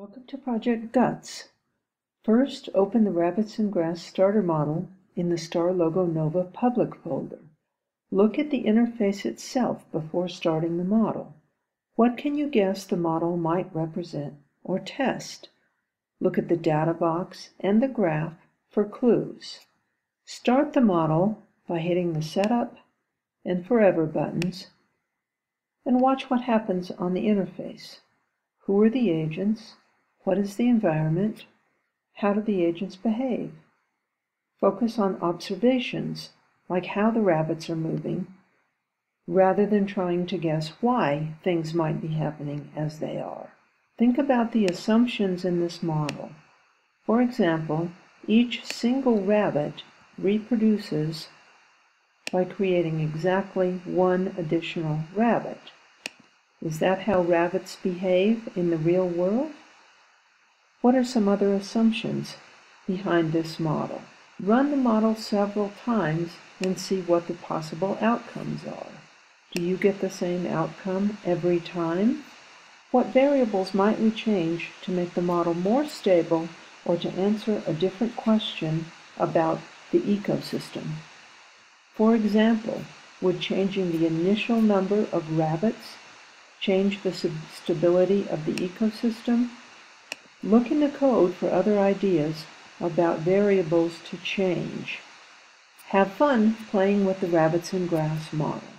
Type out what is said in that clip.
Welcome to Project GUTS. First, open the Rabbits and Grass starter model in the StarLogo Nova public folder. Look at the interface itself before starting the model. What can you guess the model might represent or test? Look at the data box and the graph for clues. Start the model by hitting the Setup and Forever buttons and watch what happens on the interface. Who are the agents? What is the environment? How do the agents behave? Focus on observations, like how the rabbits are moving, rather than trying to guess why things might be happening as they are. Think about the assumptions in this model. For example, each single rabbit reproduces by creating exactly one additional rabbit. Is that how rabbits behave in the real world? What are some other assumptions behind this model? Run the model several times and see what the possible outcomes are. Do you get the same outcome every time? What variables might we change to make the model more stable or to answer a different question about the ecosystem? For example, would changing the initial number of rabbits change the stability of the ecosystem? Look in the code for other ideas about variables to change. Have fun playing with the rabbits and grass model.